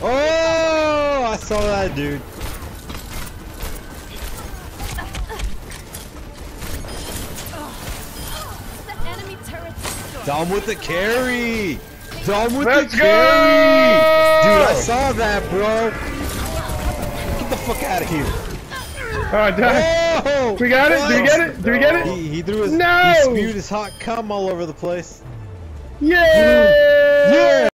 Oh, I saw that dude. Dumb with the carry. Dom with Let's the go! carry. Dude, I saw that, bro. Get the fuck out of here. Oh, I. Oh, We got it? Do we get it? Do we get it? He, he threw his. No! He spewed his hot cum all over the place. Yeah.